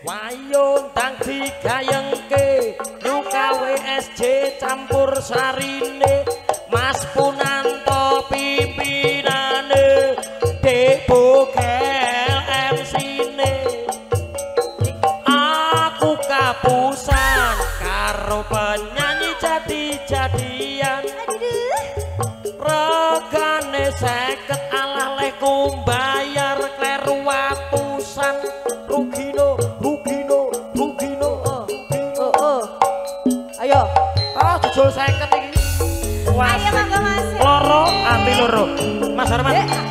Wayon tang digayengke Luka WSJ campur sarine Mas punan wasi. Loro anti loro. Mas Arman.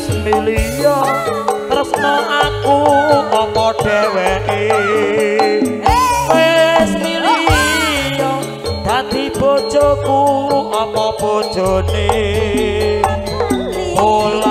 wis miliya tresno aku apa dheweke. Wis miliya dadi bojoku apa bojone? Ola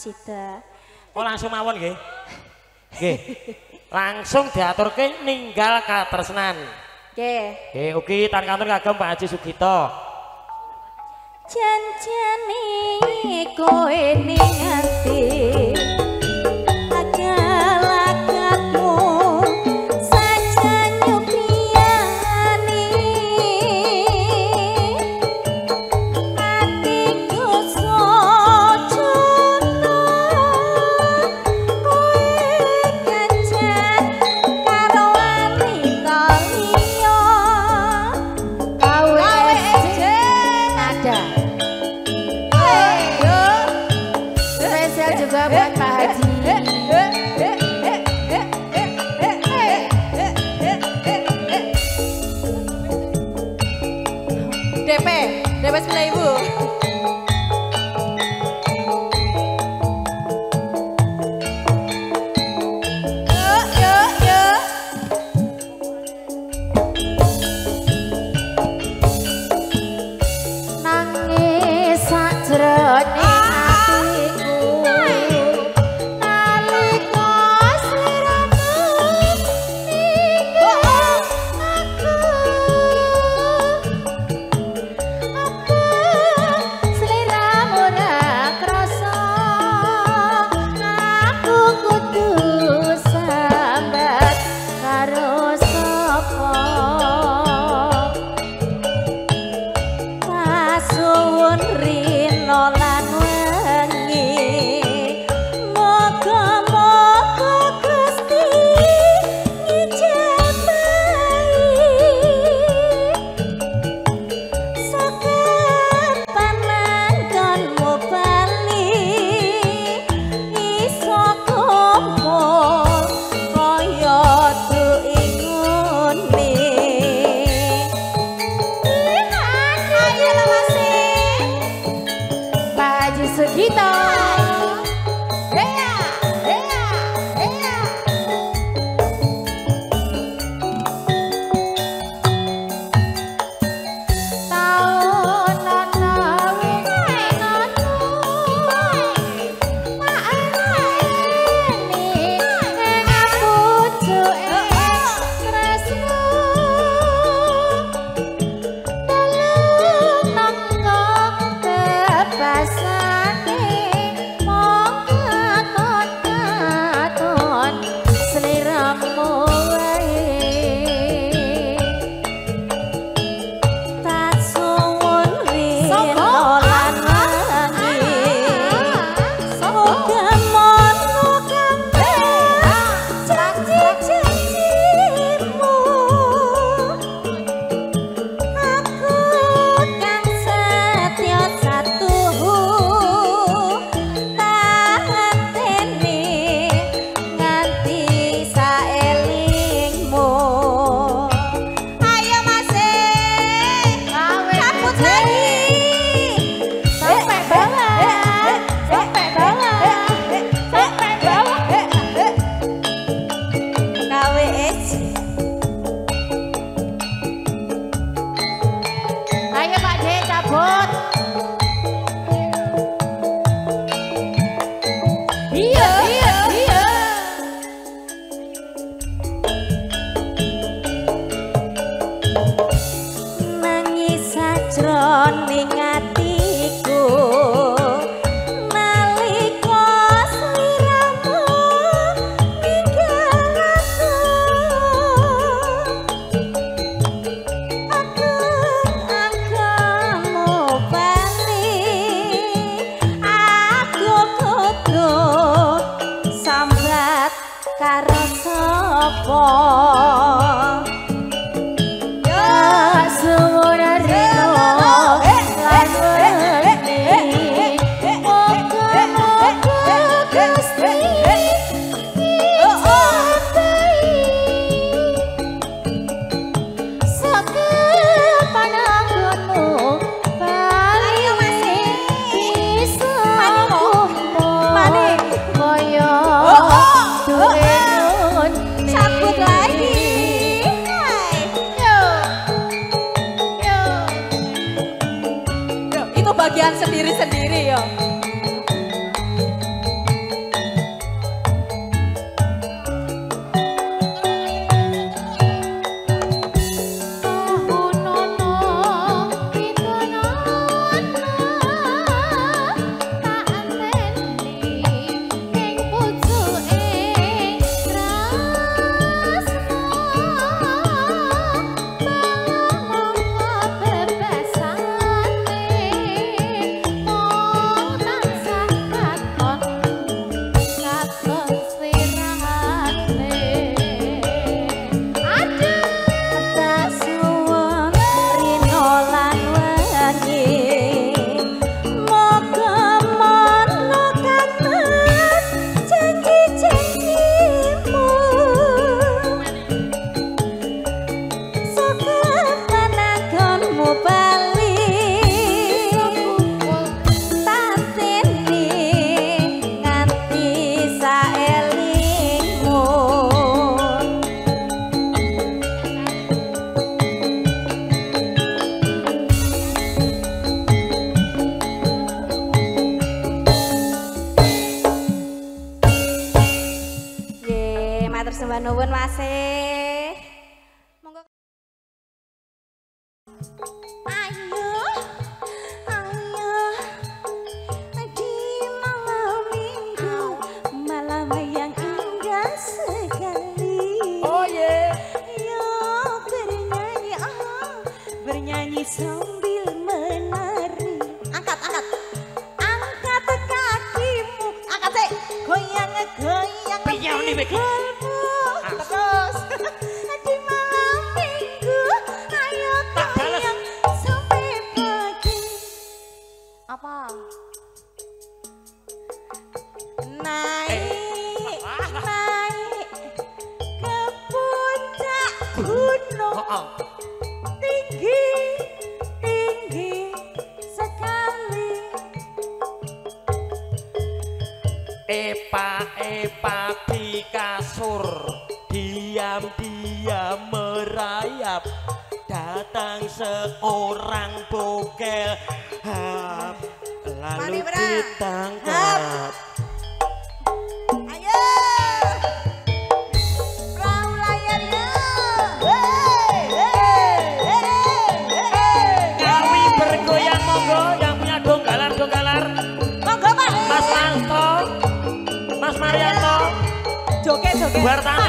Ah sida. Oh langsung mawon nggih. Nggih. Langsung diaturke ninggal katresnan. Nggih. Nggih, ugi tan kantor kagem Pak Haji Sugito. Janjane kowe ning ati kasur diam-diam merayap datang seorang bokel hap lalu ditangkap. Duar.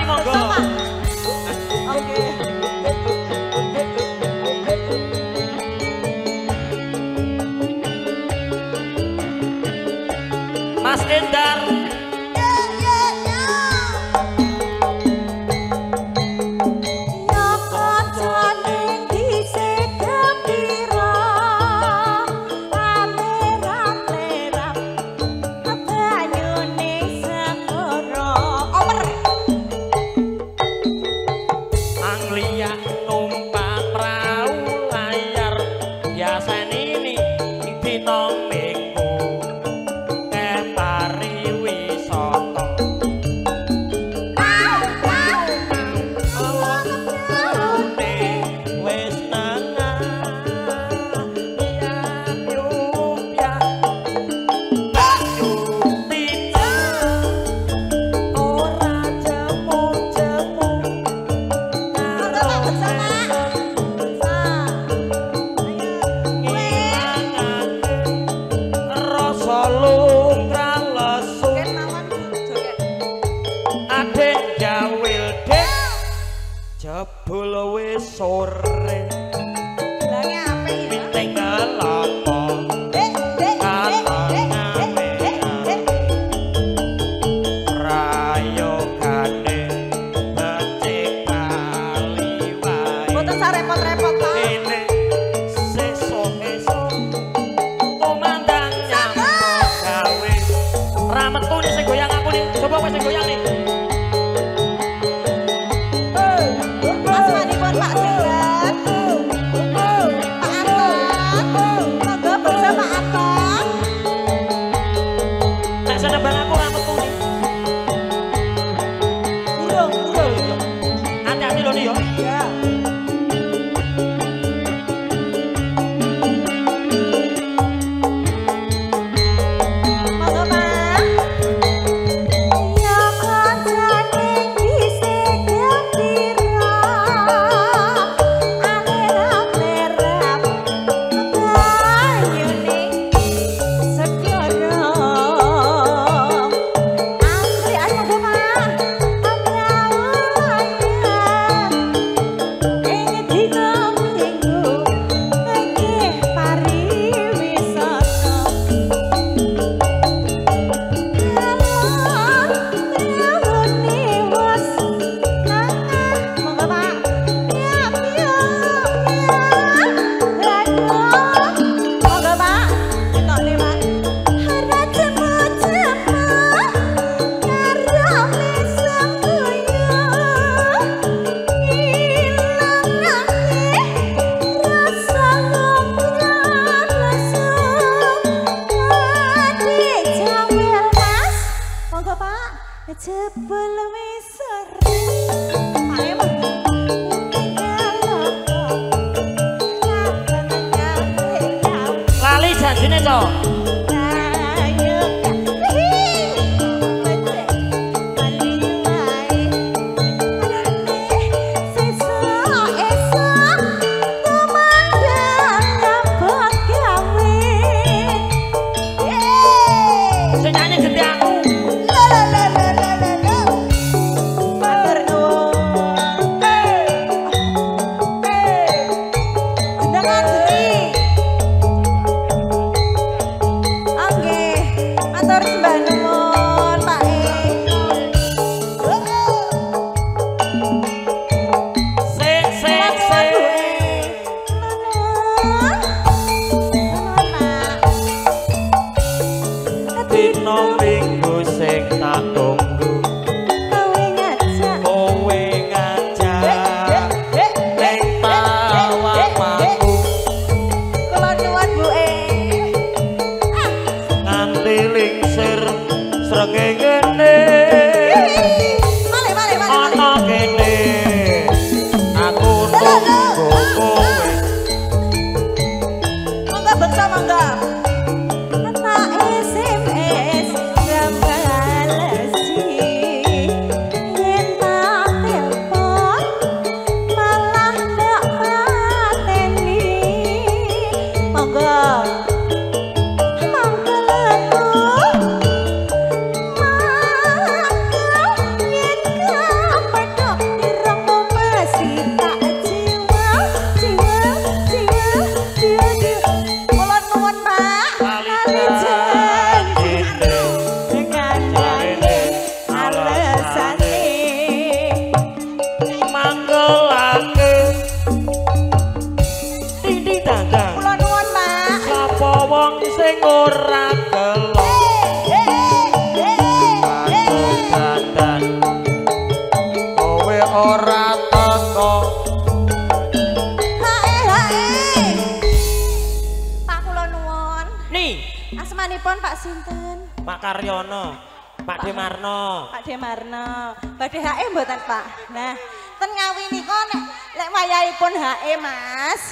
Mas.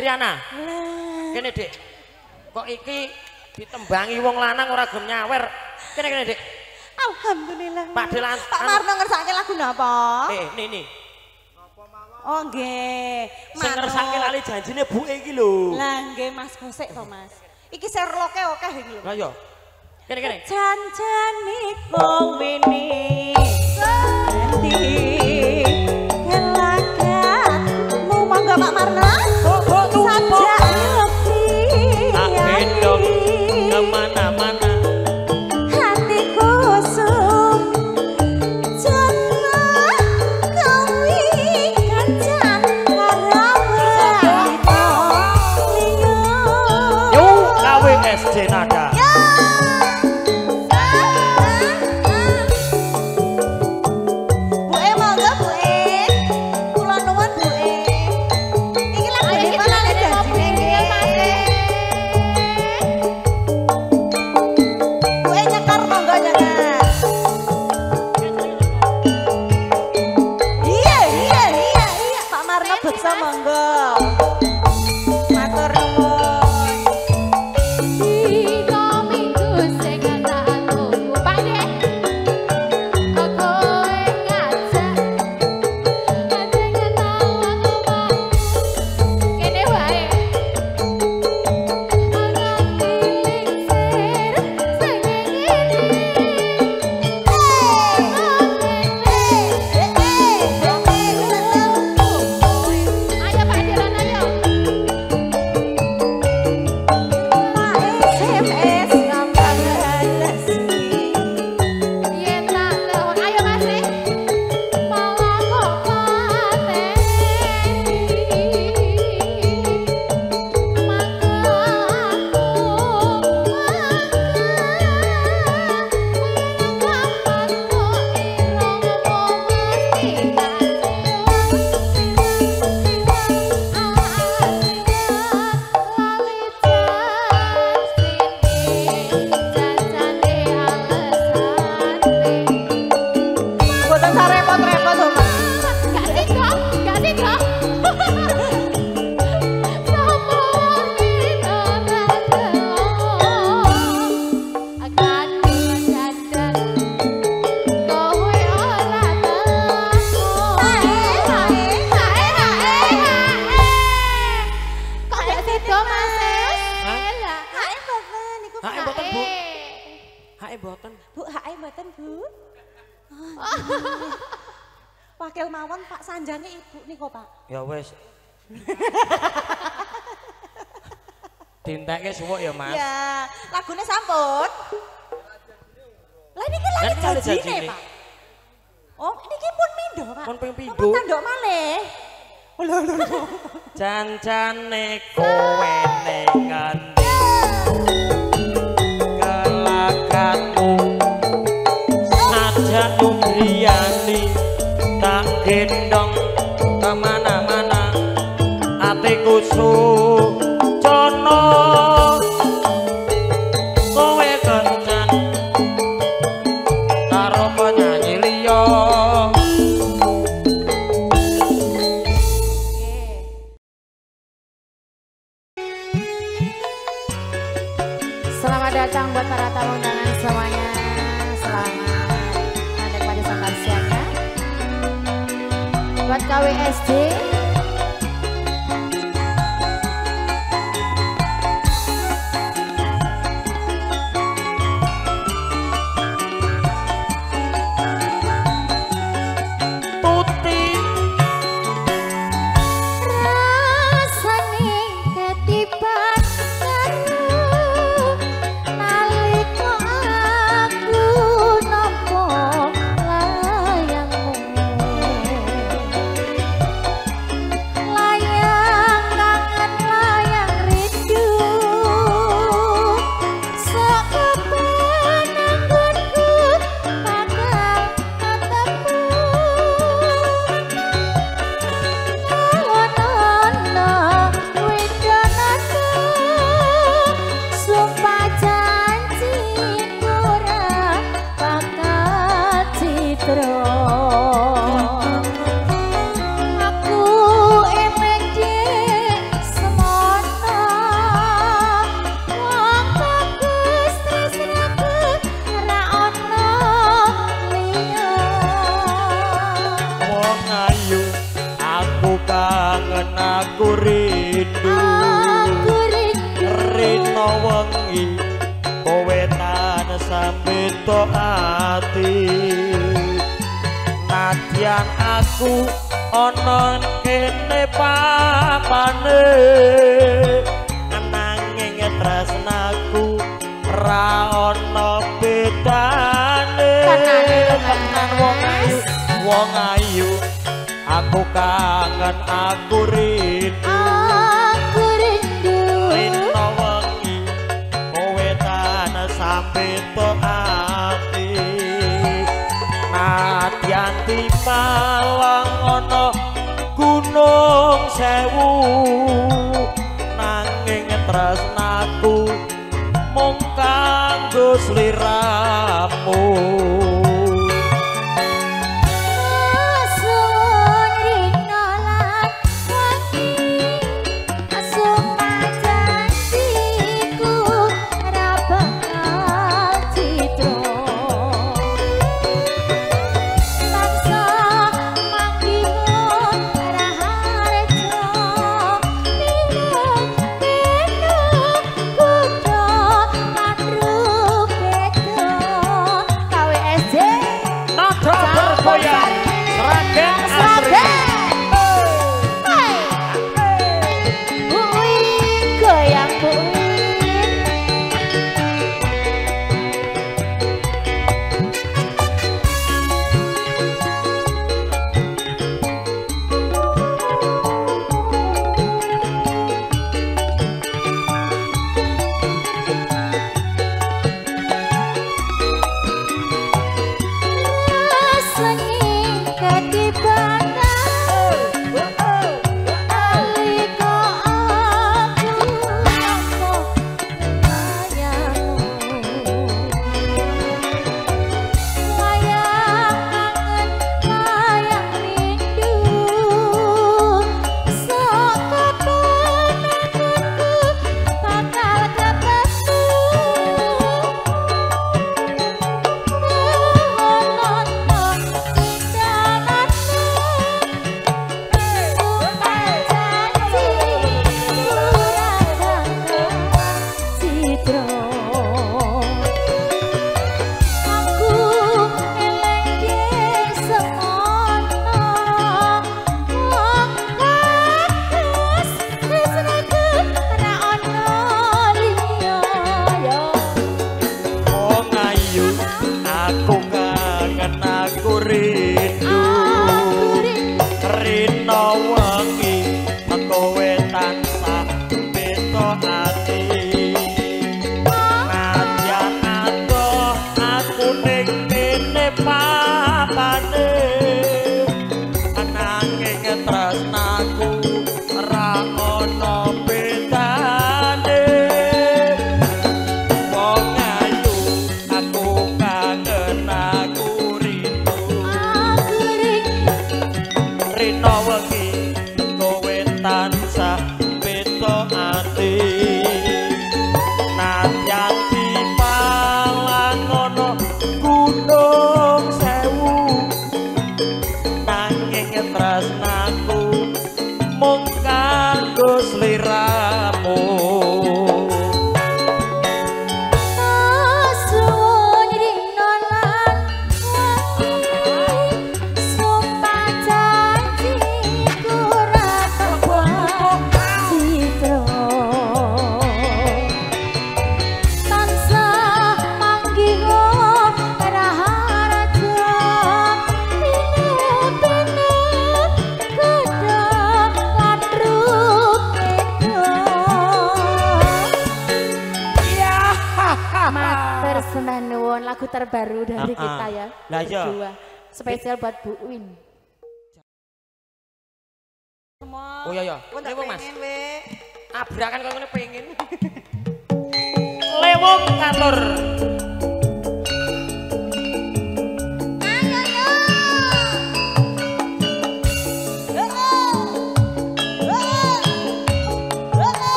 Riana. Hmm. Kene, Dik. Kok iki ditembangi wong lanang ora gem nyawer. Kene kene, Dik. Alhamdulillah. Pak Delan. Pak Marno ngersake lagu napa? Eh, Nini. Oh nggih. Sing ngersake lali janjine Bu iki lho. Lah nggih Mas Gosek to, Mas. Iki serloke akeh iki lho. Lah iya. Kene kene. Janjane wong wini. Ganti. karena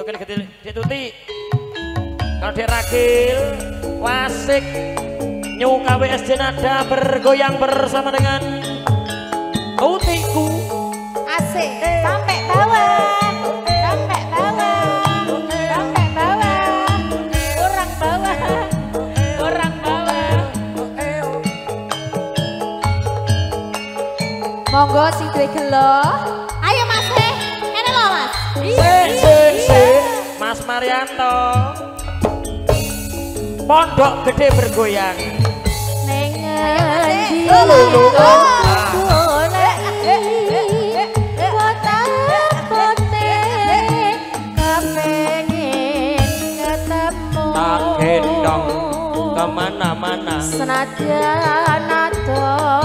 Jokel Getil Cik Tuti. Kalau dia Ragil Wasik New KWSJ Nada bergoyang bersama dengan Utiku Asik. Eh. sampai bawah. Monggo si duwe gelo. Marianto Pondok gede bergoyang. Nengendi Gendong kemana-mana. Senadian ada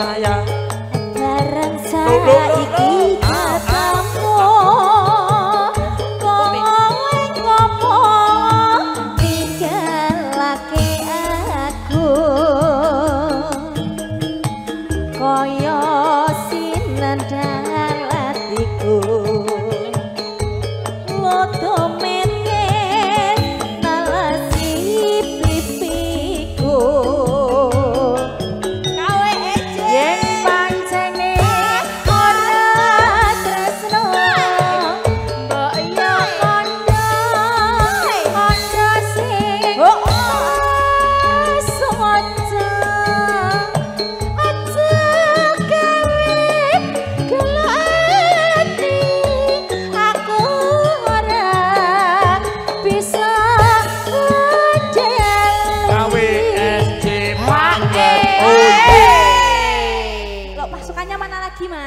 saya. Barang saya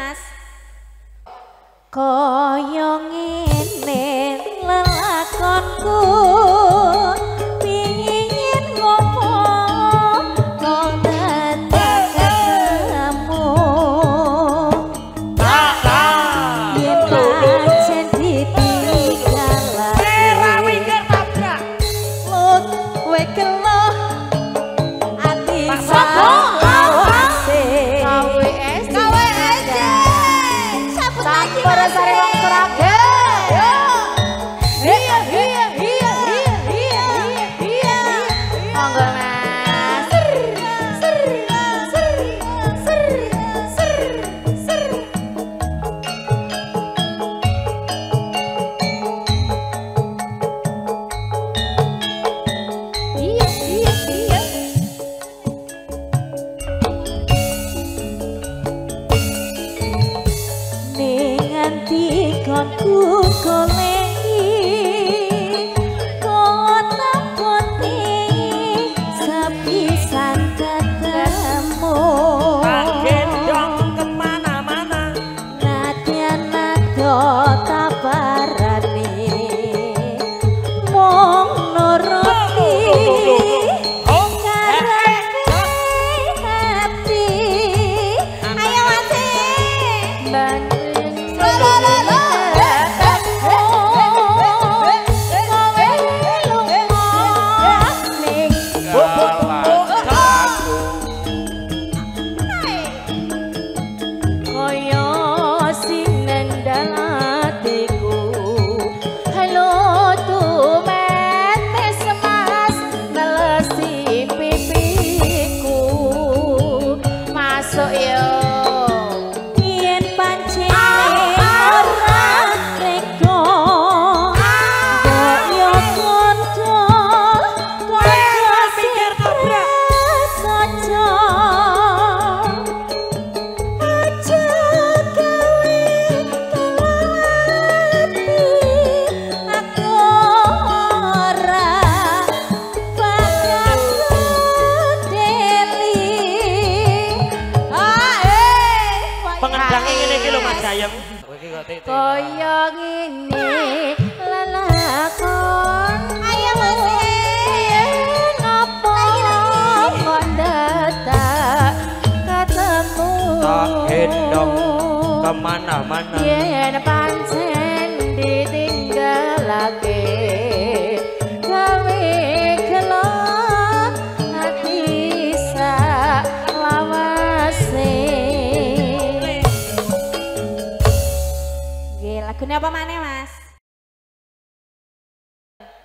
Mas. Koyongi mana yen pancen ditinggalake gawe kelon sak lawase Nggih, apa mana Mas?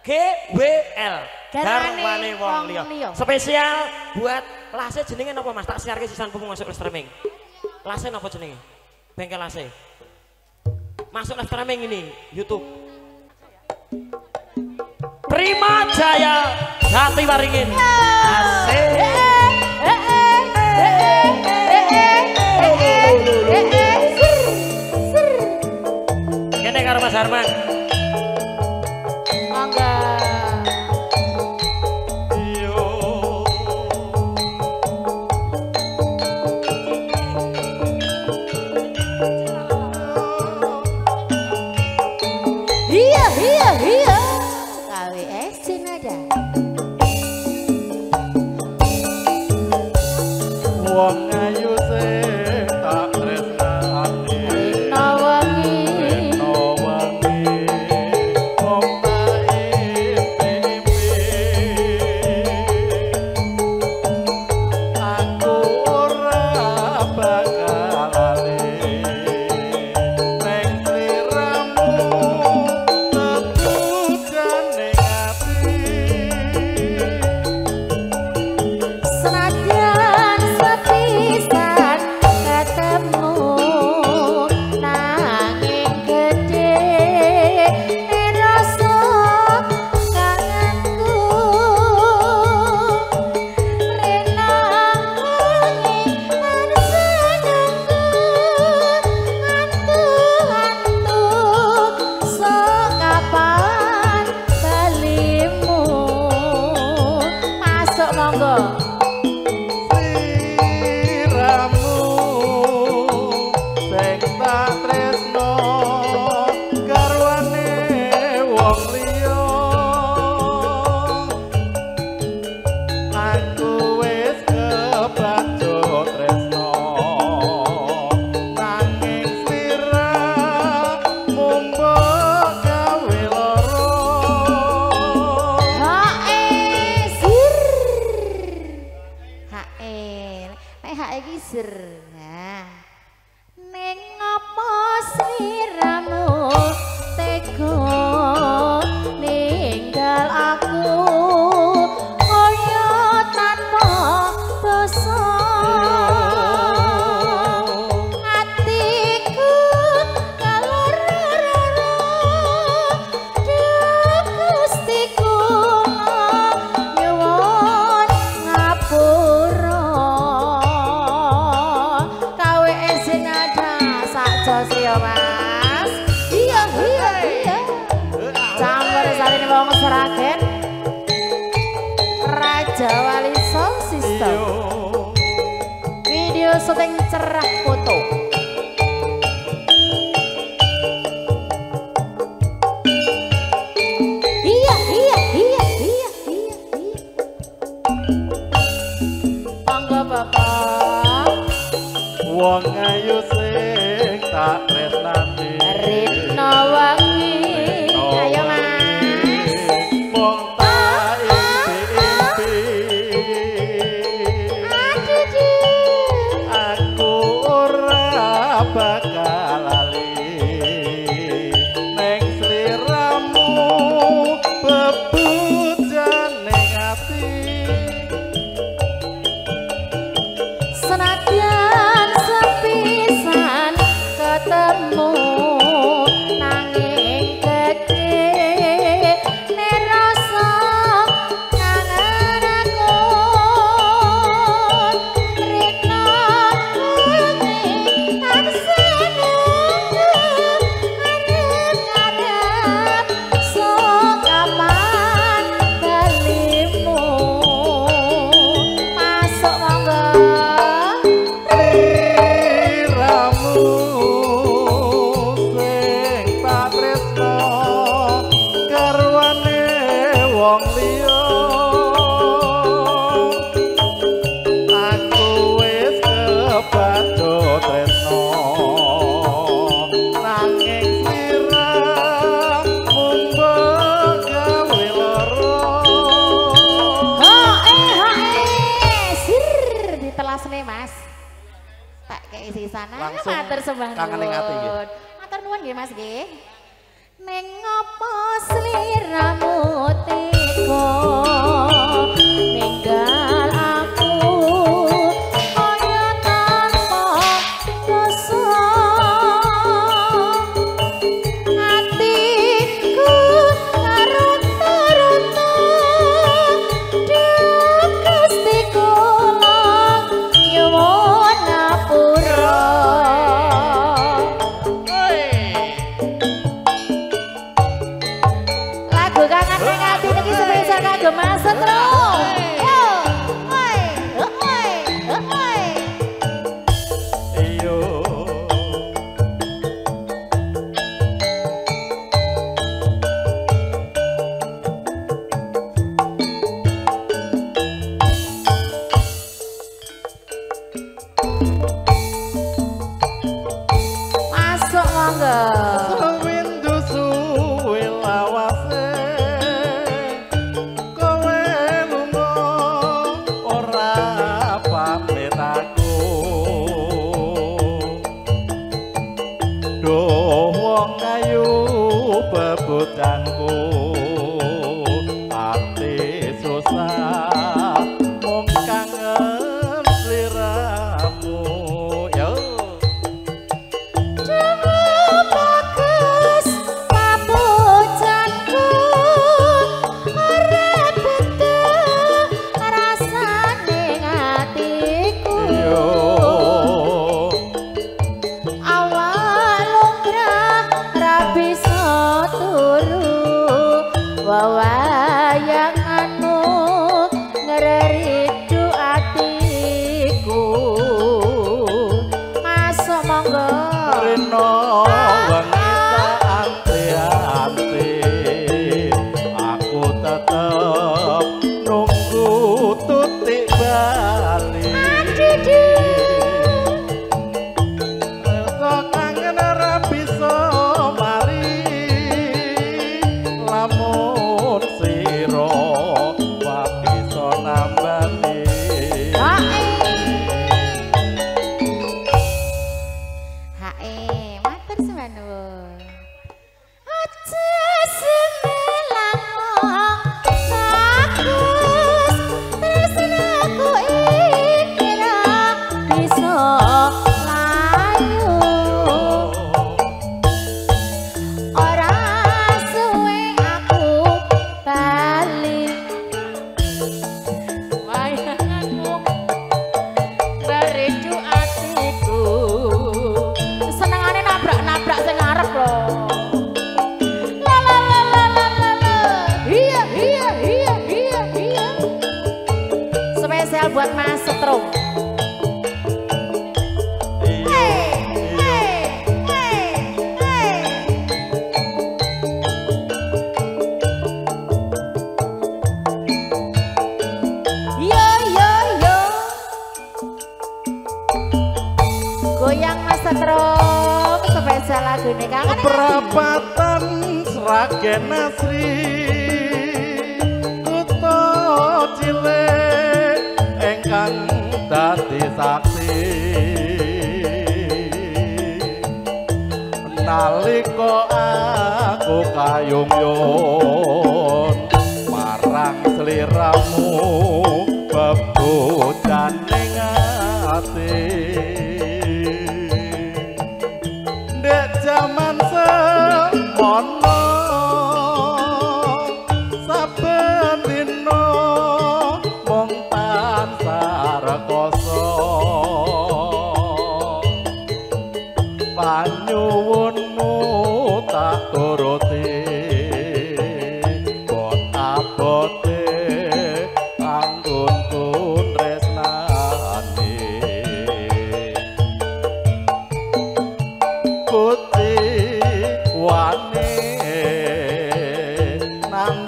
GBL Garwane wong liya. Spesial buat lase jeningan, apa, Mas? Tak siarke sisan pung masuk streaming. Lase nopo jenenge? bengkel AC. Masuk live streaming ini YouTube. Prima Jaya Hati Waringin. Asik. Ini karo Mas Harman.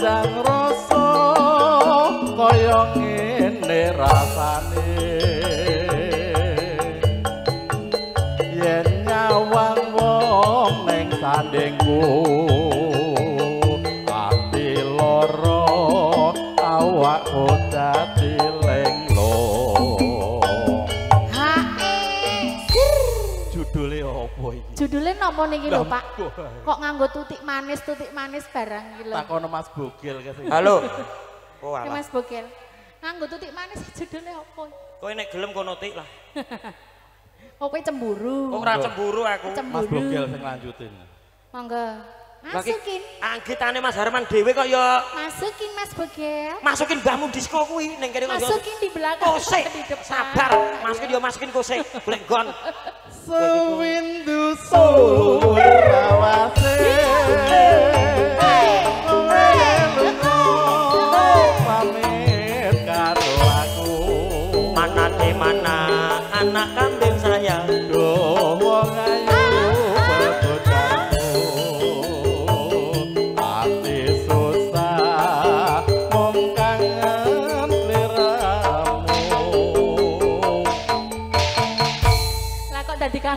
زغران napa niki lho, Pak? Kok nganggo tutik manis, tutik manis barang iki lho. Takono Mas Bogil ke sing. Halo. Oh, Ki alah. Mas Bogel. Nganggo tutik manis judulnya apa? Kowe nek gelem kono tik lah. Oh, kowe cemburu. Kok ora cemburu aku. Mas Cemburu. Bogil sing lanjutin. Monggo. Masukin. anggitane Mas Harman dhewe kok ya Masukin Mas Bogel. masukin mbahmu disko kuwi ning kene kok ya- Masukin di belakang. Kosek, depan. sabar. Masukin yo masukin kosek. Golek gon. Sewindu surawase. Lunga pamit karo aku. Mana de mana anak kambing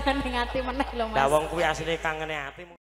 kangen ning ati meneh lho, Mas. Lah wong kuwi asline kangene ati.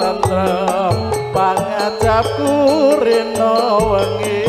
Tentrem pangajapku rino wengi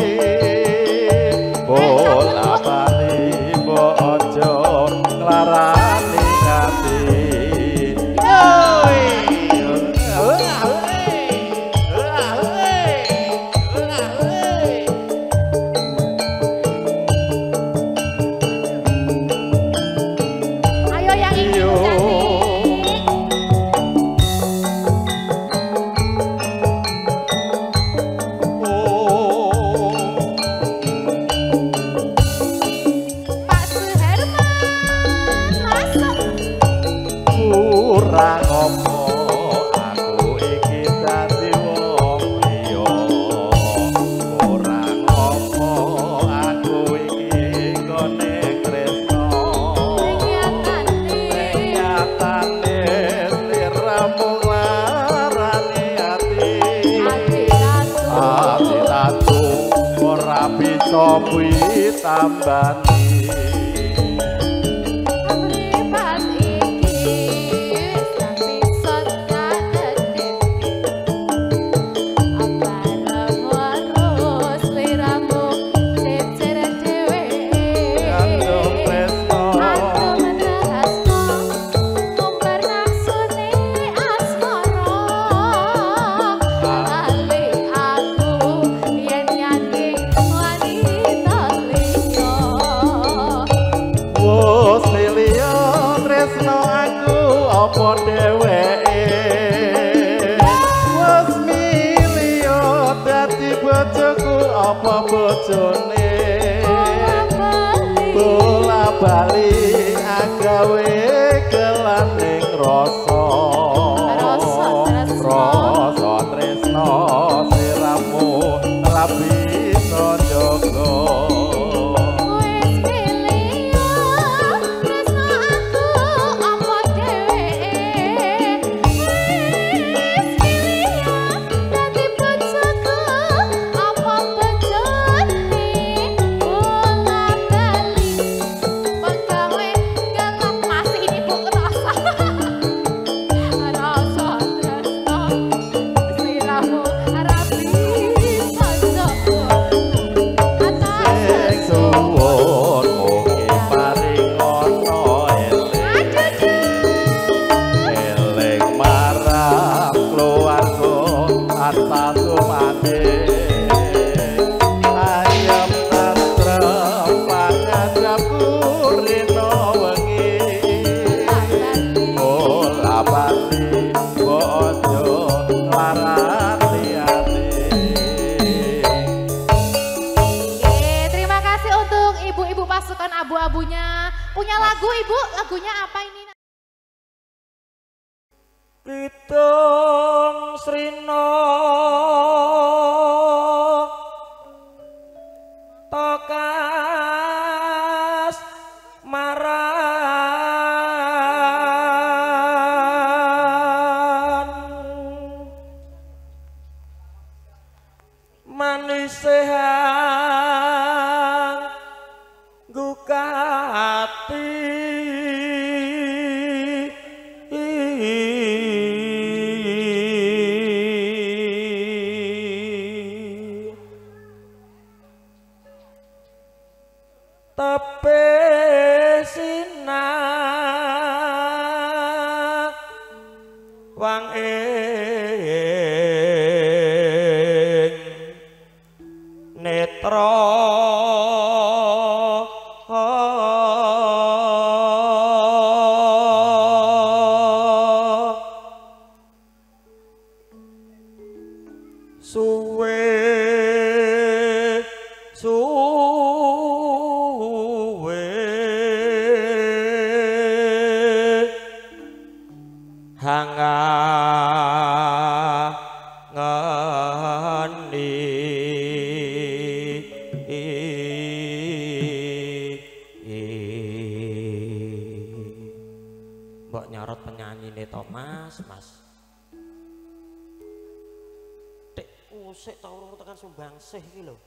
kasih iki lho.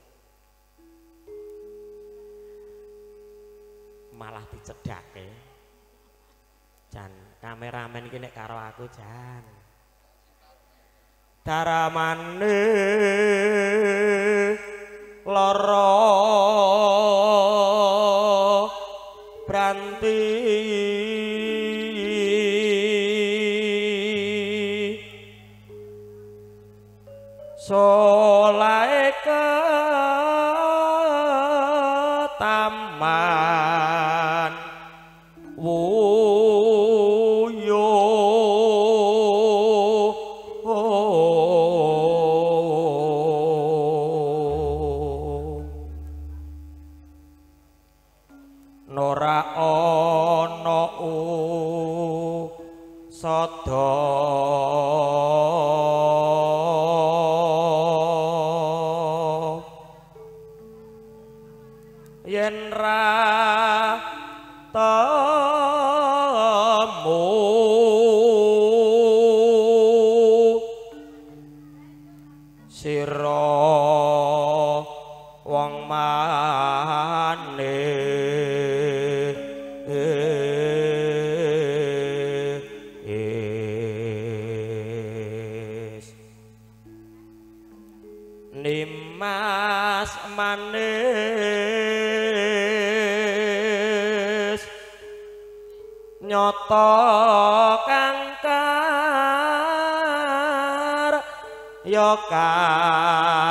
Malah dicedhake. Jan, kameramen iki nek karo aku, Jan. Daramane manis. Nyoto kangkar ya yokar